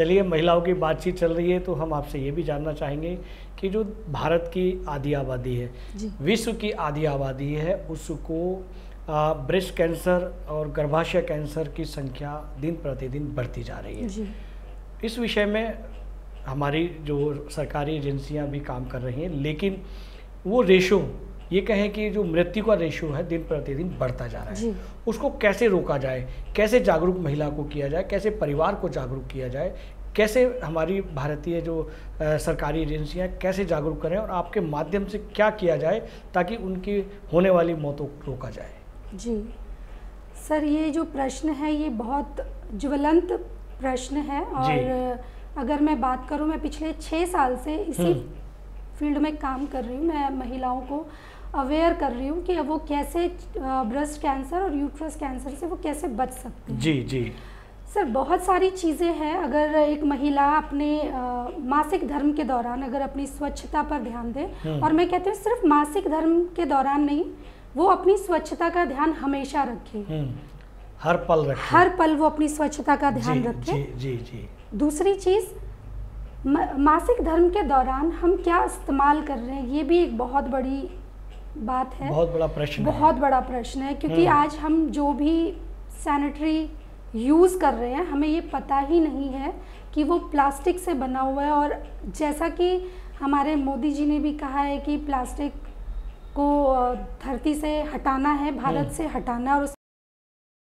चलिए महिलाओं की बातचीत चल रही है तो हम आपसे ये भी जानना चाहेंगे कि जो भारत की आधी आबादी है विश्व की आधी आबादी है उसको ब्रेस्ट कैंसर और गर्भाशय कैंसर की संख्या दिन प्रतिदिन बढ़ती जा रही है। इस विषय में हमारी जो सरकारी एजेंसियाँ भी काम कर रही हैं लेकिन वो रेशो ये कहें कि जो मृत्यु का रेशो है दिन प्रतिदिन बढ़ता जा रहा है। उसको कैसे रोका जाए? कैसे जागरूक महिला को किया जाए? कैसे परिवार को जागरूक किया जाए? कैसे हमारी भारतीय जो अ, सरकारी एजेंसियाँ कैसे जागरूक करें और आपके माध्यम से क्या किया जाए ताकि उनकी होने वाली मौतों को रोका जाए? जी। सर ये जो प्रश्न है ये बहुत ज्वलंत प्रश्न है और अगर मैं बात करूँ मैं पिछले छः साल से इसी हम्म। फ़ील्ड में काम कर रही हूँ मैं महिलाओं को अवेयर कर रही हूँ कि वो कैसे ब्रेस्ट कैंसर और यूट्रस कैंसर से वो कैसे बच सकते हैं। जी जी। सर बहुत सारी चीज़ें हैं। अगर एक महिला अपने मासिक धर्म के दौरान अगर अपनी स्वच्छता पर ध्यान दे हम्म। और मैं कहती हूँ सिर्फ़ मासिक धर्म के दौरान नहीं वो अपनी स्वच्छता का ध्यान हमेशा रखे। हम्म। हर पल रखें। हर पल वो अपनी स्वच्छता का ध्यान जी रखे। जी जी जी। दूसरी चीज़ मासिक धर्म के दौरान हम क्या इस्तेमाल कर रहे हैं ये भी एक बहुत बड़ी बात है बहुत बड़ा प्रश्न बहुत है बड़ा प्रश्न है क्योंकि हम्म। आज हम जो भी सैनिटरी यूज़ कर रहे हैं हमें ये पता ही नहीं है कि वो प्लास्टिक से बना हुआ है और जैसा कि हमारे मोदी जी ने भी कहा है कि प्लास्टिक को धरती से हटाना है भारत हम्म। से हटाना है और